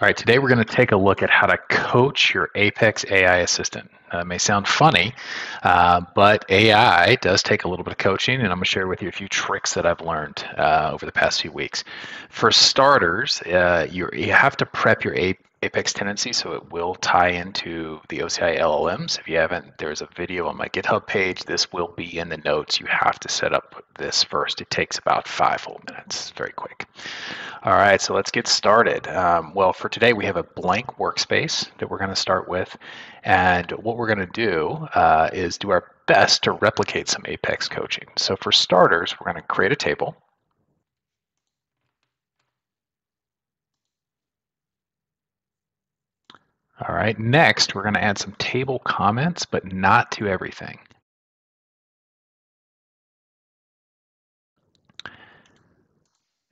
All right, today we're going to take a look at how to coach your Apex AI assistant. It may sound funny, uh, but AI does take a little bit of coaching, and I'm going to share with you a few tricks that I've learned uh, over the past few weeks. For starters, uh, you have to prep your A Apex tenancy, so it will tie into the OCI LLMs. If you haven't, there's a video on my GitHub page. This will be in the notes. You have to set up this first. It takes about five whole minutes, very quick. All right, so let's get started. Um, well, for today, we have a blank workspace that we're going to start with. And what we're going to do uh, is do our best to replicate some Apex coaching. So for starters, we're going to create a table. All right, next we're going to add some table comments, but not to everything.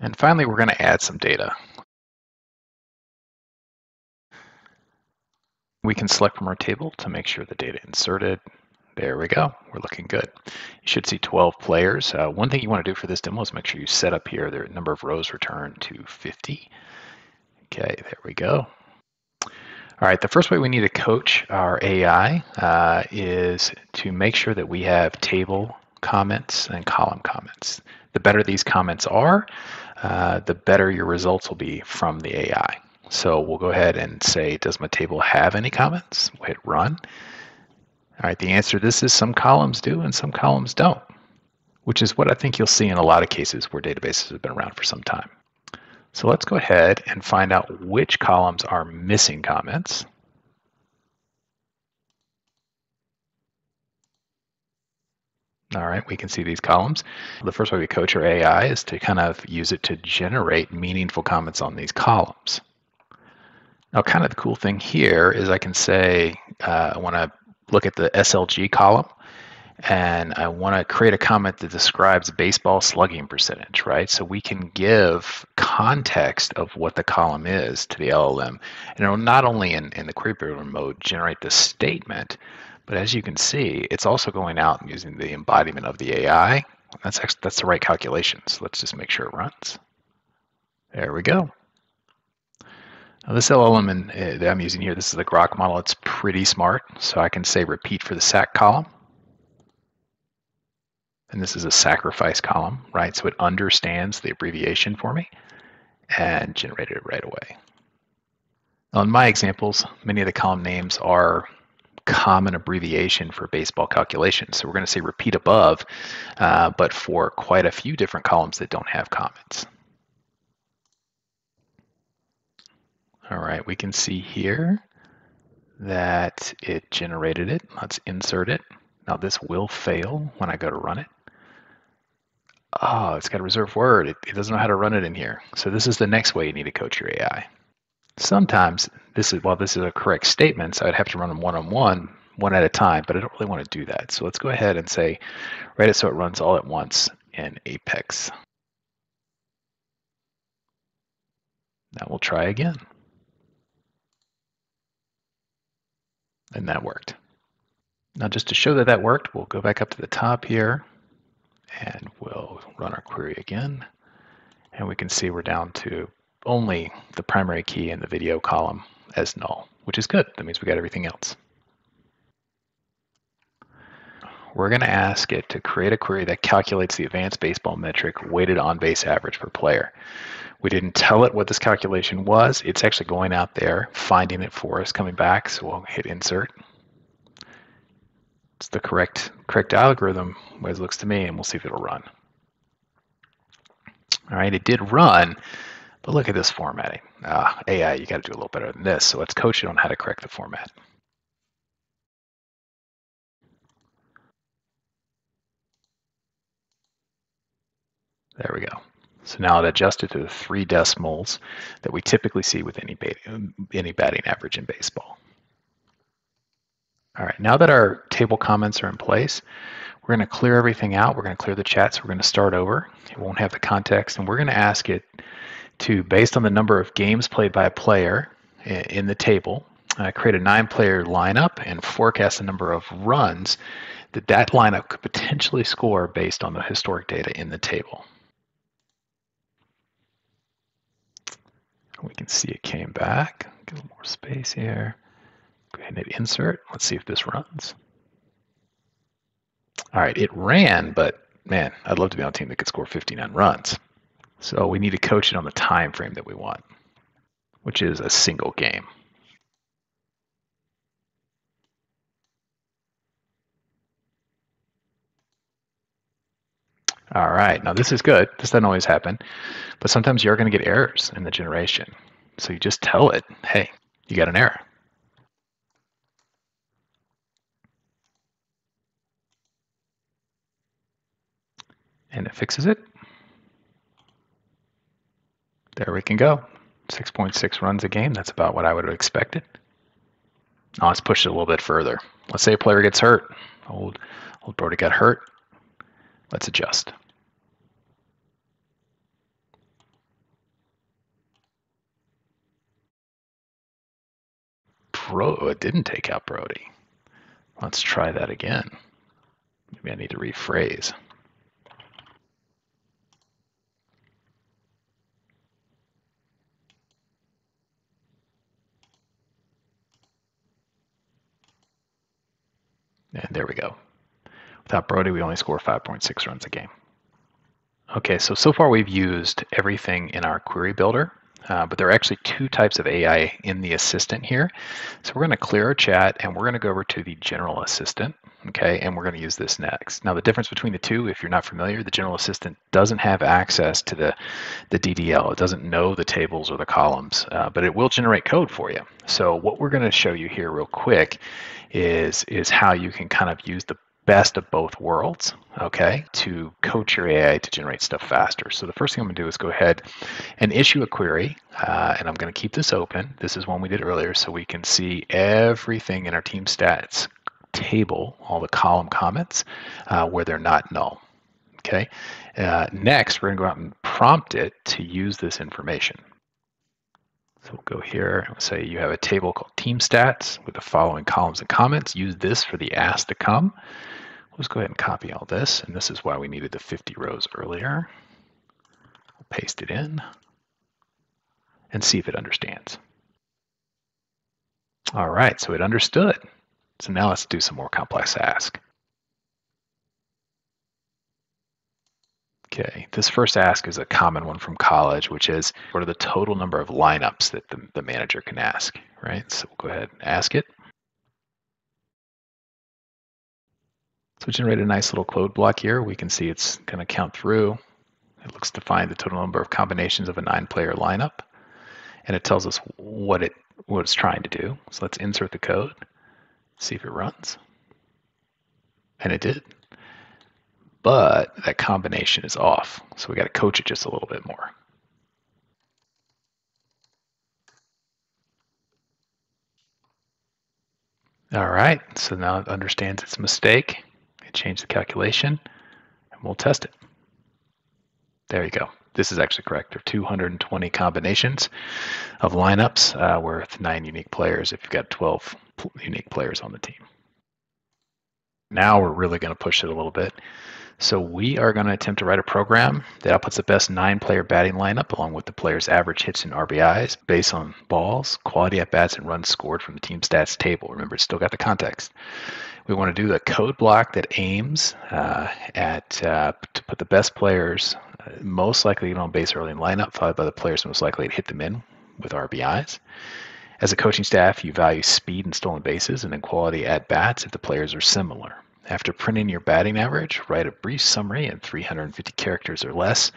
And finally, we're going to add some data. We can select from our table to make sure the data inserted. There we go. We're looking good. You should see 12 players. Uh, one thing you want to do for this demo is make sure you set up here the number of rows returned to 50. Okay, there we go. All right, the first way we need to coach our AI uh, is to make sure that we have table comments and column comments. The better these comments are, uh, the better your results will be from the AI. So we'll go ahead and say, does my table have any comments? We'll hit run. All right, the answer to this is some columns do and some columns don't, which is what I think you'll see in a lot of cases where databases have been around for some time. So let's go ahead and find out which columns are missing comments. All right, we can see these columns. The first way we coach our AI is to kind of use it to generate meaningful comments on these columns. Now, kind of the cool thing here is I can say uh, I want to look at the SLG column and I want to create a comment that describes baseball slugging percentage, right? So we can give context of what the column is to the LLM. And it'll not only in, in the query builder mode generate the statement, but as you can see, it's also going out and using the embodiment of the AI. That's, that's the right calculation. So let's just make sure it runs. There we go. Now this LLM uh, that I'm using here, this is the Grok model. It's pretty smart. So I can say repeat for the SAC column and this is a sacrifice column, right? So it understands the abbreviation for me and generated it right away. Now in my examples, many of the column names are common abbreviation for baseball calculations. So we're going to say repeat above, uh, but for quite a few different columns that don't have comments. All right, we can see here that it generated it. Let's insert it. Now this will fail when I go to run it oh, it's got a reserved word. It, it doesn't know how to run it in here. So this is the next way you need to coach your AI. Sometimes this is, well, this is a correct statement, so I'd have to run them one-on-one, one at a time, but I don't really want to do that. So let's go ahead and say, write it so it runs all at once in Apex. Now we'll try again. And that worked. Now just to show that that worked, we'll go back up to the top here and we'll run our query again. And we can see we're down to only the primary key in the video column as null, which is good. That means we got everything else. We're going to ask it to create a query that calculates the advanced baseball metric weighted on base average per player. We didn't tell it what this calculation was. It's actually going out there, finding it for us, coming back. So we'll hit insert it's the correct correct algorithm as it looks to me, and we'll see if it'll run. All right, it did run, but look at this formatting. Ah, AI, you got to do a little better than this. So let's coach it on how to correct the format. There we go. So now it adjusted to the three decimals that we typically see with any, any batting average in baseball. All right, now that our table comments are in place, we're going to clear everything out. We're going to clear the chat, so we're going to start over. It won't have the context, and we're going to ask it to, based on the number of games played by a player in the table, uh, create a nine-player lineup and forecast the number of runs that that lineup could potentially score based on the historic data in the table. We can see it came back. Get a little more space here. And hit insert. Let's see if this runs. All right, it ran, but man, I'd love to be on a team that could score 59 runs. So we need to coach it on the time frame that we want, which is a single game. All right, now this is good. This doesn't always happen, but sometimes you're going to get errors in the generation. So you just tell it, hey, you got an error. And it fixes it. There we can go. 6.6 runs a game. That's about what I would have expected. Now let's push it a little bit further. Let's say a player gets hurt. Old, old Brody got hurt. Let's adjust. Bro, oh, it didn't take out Brody. Let's try that again. Maybe I need to rephrase. And there we go. Without Brody, we only score 5.6 runs a game. Okay, so so far we've used everything in our query builder, uh, but there are actually two types of AI in the assistant here. So we're going to clear our chat and we're going to go over to the general assistant, okay, and we're going to use this next. Now the difference between the two, if you're not familiar, the general assistant doesn't have access to the, the DDL. It doesn't know the tables or the columns, uh, but it will generate code for you. So what we're going to show you here real quick is, is how you can kind of use the best of both worlds, okay, to coach your AI to generate stuff faster. So the first thing I'm going to do is go ahead and issue a query, uh, and I'm going to keep this open. This is one we did earlier, so we can see everything in our team stats table, all the column comments, uh, where they're not null. Okay. Uh, next, we're going to go out and prompt it to use this information. So we'll go here and say you have a table called team stats with the following columns and comments. Use this for the ask to come. Let's go ahead and copy all this. And this is why we needed the 50 rows earlier. We'll paste it in and see if it understands. All right, so it understood. So now let's do some more complex ask. Okay, this first ask is a common one from college, which is what are the total number of lineups that the, the manager can ask, right? So we'll go ahead and ask it. So generate a nice little code block here. We can see it's going to count through. It looks to find the total number of combinations of a nine-player lineup, and it tells us what it what it's trying to do. So let's insert the code, see if it runs, and it did but that combination is off. So we got to coach it just a little bit more. All right, so now it understands its mistake. It changed the calculation, and we'll test it. There you go. This is actually correct. There are 220 combinations of lineups uh, with nine unique players if you've got 12 unique players on the team. Now we're really going to push it a little bit. So we are going to attempt to write a program that outputs the best nine-player batting lineup along with the player's average hits and RBIs based on balls, quality at bats, and runs scored from the team stats table. Remember, it's still got the context. We want to do the code block that aims uh, at uh, to put the best players uh, most likely to on base early in lineup, followed by the players most likely to hit them in with RBIs. As a coaching staff, you value speed and stolen bases and then quality at bats if the players are similar. After printing your batting average, write a brief summary in 350 characters or less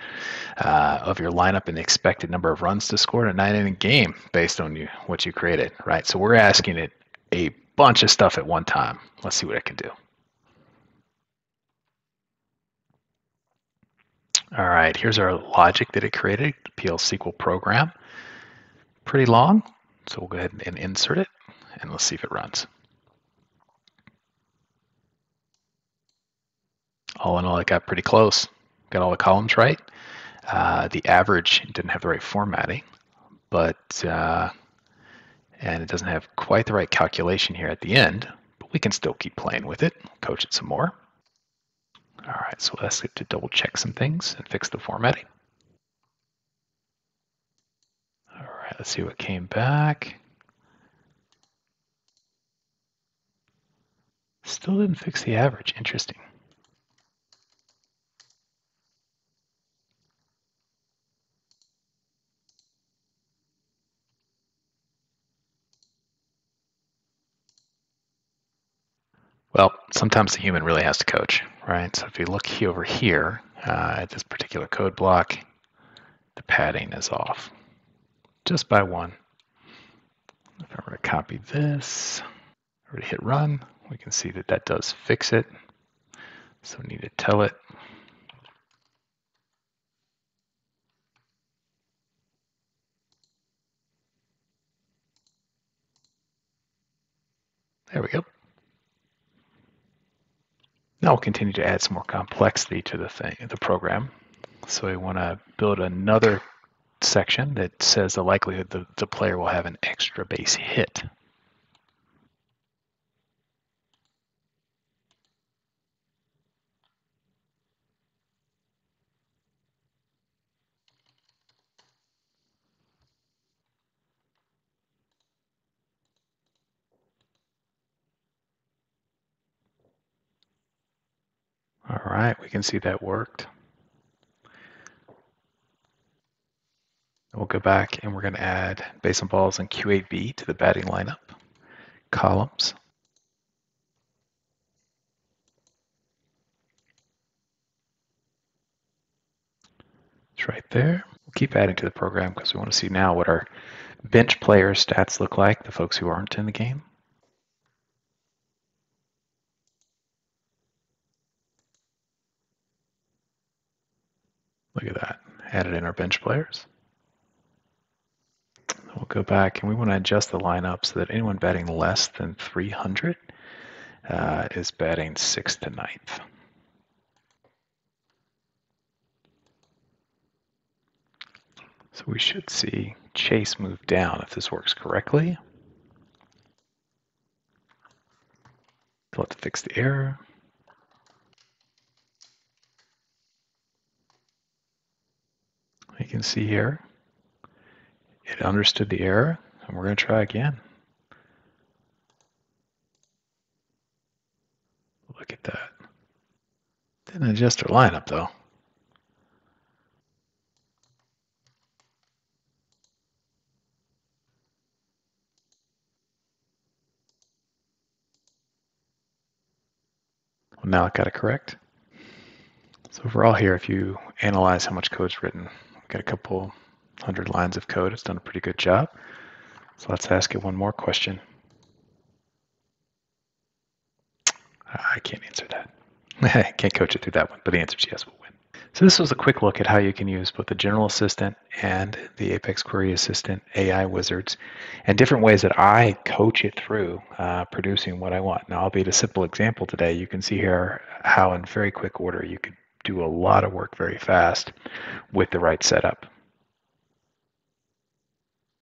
uh, of your lineup and the expected number of runs to score in a nine inning game based on you, what you created, right? So we're asking it a bunch of stuff at one time. Let's see what it can do. All right, here's our logic that it created, PL SQL program. Pretty long, so we'll go ahead and insert it, and let's see if it runs. All in all, it got pretty close. Got all the columns right. Uh, the average didn't have the right formatting, but uh, and it doesn't have quite the right calculation here at the end, but we can still keep playing with it, coach it some more. All right, so let's get to double check some things and fix the formatting. All right, Let's see what came back. Still didn't fix the average. Interesting. Well, sometimes the human really has to coach, right? So if you look over here uh, at this particular code block, the padding is off just by one. If I were to copy this, were to hit run, we can see that that does fix it. So we need to tell it. There we go. Now we'll continue to add some more complexity to the thing, the program. So we want to build another section that says the likelihood that the player will have an extra base hit. All right, we can see that worked. We'll go back and we're going to add base balls and Q8B to the batting lineup. Columns. It's right there. We'll keep adding to the program because we want to see now what our bench player stats look like, the folks who aren't in the game. Look at that. Added in our bench players. We'll go back and we want to adjust the lineup so that anyone batting less than 300 uh, is batting 6th to ninth. So we should see Chase move down if this works correctly. Let's fix the error. Can see here, it understood the error, and we're going to try again. Look at that. Didn't adjust our lineup though. Well, now I got it correct. So overall here, if you analyze how much code is written, got a couple hundred lines of code. It's done a pretty good job. So let's ask it one more question. I can't answer that. I can't coach it through that one, but the answer is yes, we'll win. So this was a quick look at how you can use both the General Assistant and the Apex Query Assistant AI wizards and different ways that I coach it through uh, producing what I want. Now, albeit a simple example today, you can see here how in very quick order you could do a lot of work very fast with the right setup.